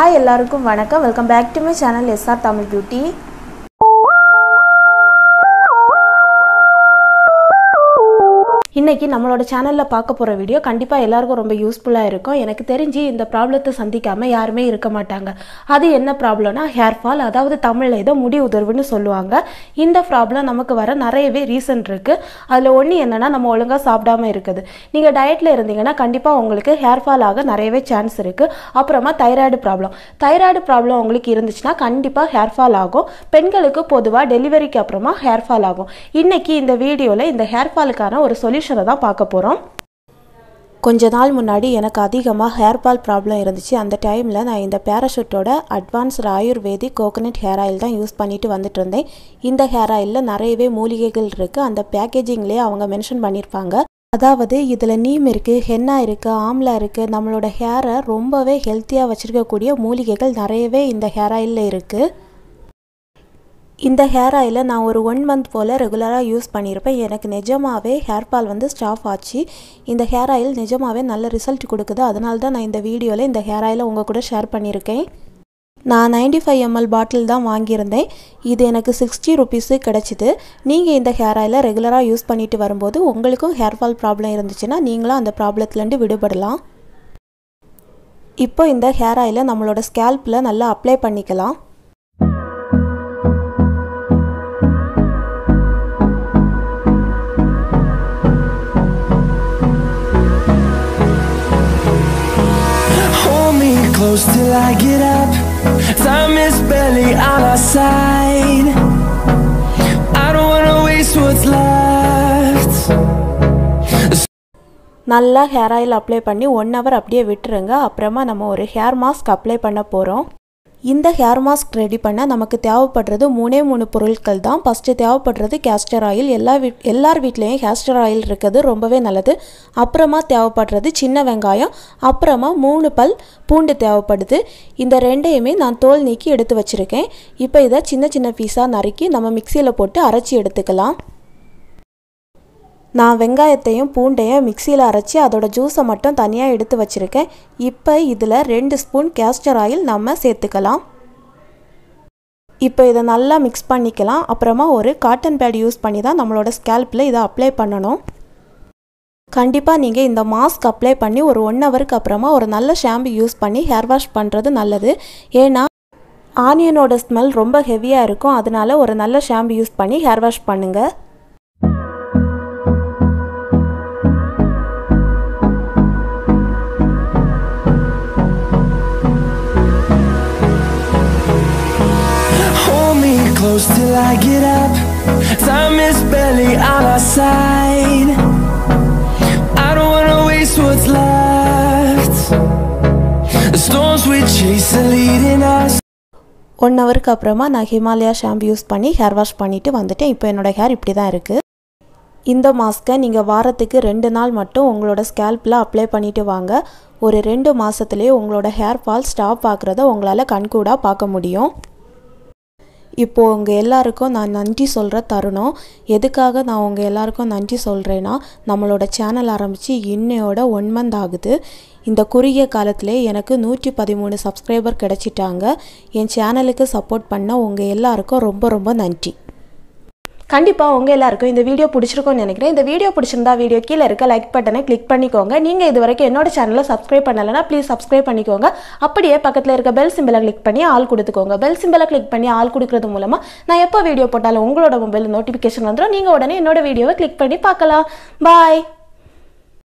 Hi எல்லாருக்கும் வணக்கம். Welcome back to my channel S R Tamil beauty இன்னைக்கு நம்மளோட சேனலில் பார்க்க போகிற வீடியோ கண்டிப்பாக எல்லாருக்கும் ரொம்ப யூஸ்ஃபுல்லாக இருக்கும். எனக்கு தெரிஞ்சு இந்த ப்ராப்ளத்தை சந்திக்காமல் யாருமே இருக்க மாட்டாங்க. அது என்ன ப்ராப்ளம்னா ஹேர் ஃபால் அதாவது தமிழில் ஏதோ முடி உதர்வுன்னு சொல்லுவாங்க. இந்த ப்ராப்ளம் நமக்கு வர நிறையவே ரீசன் இருக்குது அதில் ஒன்று என்னென்னா நம்ம ஒழுங்காக சாப்பிடாம இருக்குது. நீங்கள் டயட்டில் இருந்தீங்கன்னா கண்டிப்பாக உங்களுக்கு ஹேர் ஃபால் ஆக நிறையவே சான்ஸ் இருக்குது அப்புறமா தைராய்டு ப்ராப்ளம் தைராய்டு ப்ராப்ளம் உங்களுக்கு இருந்துச்சுன்னா கண்டிப்பாக ஹேர் ஃபால் ஆகும். பெண்களுக்கு பொதுவாக டெலிவரிக்கு அப்புறமா ஹேர் ஃபால் ஆகும். இன்னைக்கு இந்த வீடியோவில் இந்த ஹேர் ஃபாலுக்கான ஒரு சொல்யூஷனை தான் பார்க்க போகிறோம் கொஞ்ச நாள் முன்னாடி எனக்கு அதிகமாக ஹேர் ஃபால் ப்ராப்ளம் இருந்துச்சு. அந்த டைமில் நான் இந்த பேராஷூட்டோட advanced ayurvedic coconut hair oil தான் யூஸ் பண்ணிட்டு வந்துட்டு இருந்தேன். இந்த ஹேர் ஆயிலில் நிறையவே மூலிகைகள் இருக்குது அந்த பேக்கேஜிங்லேயே அவங்க மென்ஷன் பண்ணியிருப்பாங்க அதாவது இதில் நீம் இருக்குது ஹென்னா இருக்குது ஆம்லா இருக்குது நம்மளோட ஹேரை ரொம்பவே ஹெல்த்தியாக வச்சுருக்கக்கூடிய மூலிகைகள் நிறையவே இந்த ஹேர் ஆயிலில் இருக்குது இந்த ஹேர் ஆயிலை நான் ஒரு ஒன் மந்த் போல் ரெகுலராக யூஸ் பண்ணியிருப்பேன் எனக்கு நிஜமாகவே ஹேர் ஃபால் வந்து ஸ்டாஃப் ஆச்சு. இந்த ஹேர் ஆயில் நிஜமாகவே நல்ல ரிசல்ட் கொடுக்குது. அதனால தான் நான் இந்த வீடியோவில் இந்த ஹேர் ஆயிலை உங்கள் கூட ஷேர் பண்ணியிருக்கேன் நான் நைன்டி ஃபைவ் எம்எல் பாட்டில் தான் வாங்கியிருந்தேன். இது எனக்கு சிக்ஸ்டி ருபீஸு கிடச்சிது. நீங்கள் இந்த ஹேர் ஆயிலை ரெகுலராக யூஸ் பண்ணிட்டு வரும்போது உங்களுக்கும் ஹேர் ஃபால் ப்ராப்ளம் இருந்துச்சுன்னா நீங்களும் அந்த ப்ராப்ளத்துலேருந்து விடுபடலாம். இப்போ இந்த ஹேர் ஆயிலை நம்மளோட ஸ்கேல்பில் நல்லா அப்ளை பண்ணிக்கலாம். Me close till I get up. Time is barely on our side. I don't wanna waste what's left. நல்லா ஹேர் ஆயில் அப்ளை பண்ணி ஒன் ஹவர் அப்படியே விட்டுருங்க அப்புறமா நம்ம ஒரு ஹேர் மாஸ்க் அப்ளை பண்ண போகிறோம் இந்த ஹேர் மாஸ்க் ரெடி பண்ண நமக்கு தேவைப்படுறது மூணே மூணு பொருட்கள் தான். ஃபஸ்ட்டு தேவைப்படுறது கேஸ்டர் ஆயில் எல்லா வீட் எல்லார் வீட்லேயும் கேஸ்டர் ஆயில் இருக்கிறது ரொம்பவே நல்லது. அப்புறமா தேவைப்படுறது சின்ன வெங்காயம். அப்புறமா மூணு பல் பூண்டு தேவைப்படுது. இந்த ரெண்டையுமே நான் தோல் நீக்கி எடுத்து வச்சுருக்கேன். இப்போ இதை சின்ன சின்ன பீஸாக நறுக்கி நம்ம மிக்சியில் போட்டு அரைச்சி எடுத்துக்கலாம். நான் வெங்காயத்தையும் பூண்டையும் மிக்சியில் அரைச்சி அதோட ஜூஸை மட்டும் தனியாக எடுத்து வச்சுருக்கேன். இப்போ இதில் ரெண்டு ஸ்பூன் கேஸ்டர் ஆயில் நம்ம சேர்த்துக்கலாம். இப்போ இதை நல்லா மிக்ஸ் பண்ணிக்கலாம். அப்புறமா ஒரு காட்டன் பேட் யூஸ் பண்ணி தான் நம்மளோட ஸ்கேல்பில் இதை அப்ளை பண்ணணும். கண்டிப்பாக நீங்கள் இந்த மாஸ்க் அப்ளை பண்ணி ஒரு ஒன் ஹவருக்கு அப்புறமா ஒரு நல்ல ஷாம்பு யூஸ் பண்ணி ஹேர் வாஷ் பண்ணுறது நல்லது. ஏன்னா ஆனியனோட ஸ்மெல் ரொம்ப ஹெவியாக இருக்கும். அதனால ஒரு நல்ல ஷாம்பு யூஸ் பண்ணி ஹேர் வாஷ் பண்ணுங்கள் close till I get up. Time is barely on our side. I don't wanna waste what's left. The storms we chase are leading us. One ஹவருக்கு அப்புறமா நான் ஹிமாலயா ஷாம்பு யூஸ் பண்ணி hair wash பண்ணிவிட்டு வந்துட்டேன் இப்போ என்னோடய hair இப்படி தான் இருக்குது இந்த மாஸ்க்கை நீங்கள் வாரத்துக்கு ரெண்டு நாள் மட்டும் உங்களோட ஸ்கேல்பில் அப்ளை பண்ணிவிட்டு வாங்க ஒரு ரெண்டு மாதத்துலேயே உங்களோட ஹேர் ஃபால் ஸ்டாப் ஆகுறத உங்களால் கண்கூடாக பார்க்க முடியும் இப்போது உங்கள் எல்லாருக்கும் நான் நன்றி சொல்கிற தருணம். எதுக்காக நான் உங்கள் எல்லாருக்கும் நன்றி சொல்கிறேன்னா நம்மளோட சேனல் ஆரம்பித்து இன்னையோட ஒன் மந்த் ஆகுது. இந்த குறுகிய காலத்திலே எனக்கு நூற்றி பதிமூணு சப்ஸ்கிரைபர் கிடச்சிட்டாங்க. என் சேனலுக்கு சப்போர்ட் பண்ண உங்கள் எல்லாருக்கும் ரொம்ப ரொம்ப நன்றி. கண்டிப்பாக உங்கள் எல்லாருக்கும் இந்த வீடியோ பிடிச்சிருக்கும்னு நினைக்கிறேன். இந்த வீடியோ பிடிச்சிருந்தா வீடியோ கீழே இருக்க லைக் பட்டனை கிளிக் பண்ணிக்கோங்க. நீங்கள் இது வரைக்கும் என்னோட சேனலை சப்ஸ்கிரைப் பண்ணலைன்னா ப்ளீஸ் சப்ஸ்கிரைப் பண்ணிக்கோங்க. அப்படியே பக்கத்தில் இருக்க பெல் சிம்பிளை கிளிக் பண்ணி ஆள் கொடுத்துக்கோங்க. பெல் சிம்பிளை கிளிக் பண்ணி ஆள் கொடுக்கறது மூலமாக நான் எப்போ வீடியோ போட்டாலும் உங்களோட மொபைல் நோட்டிஃபிகேஷன் வந்துடும் நீங்கள் உடனே என்னோட வீடியோவை கிளிக் பண்ணி பார்க்கலாம். பாய்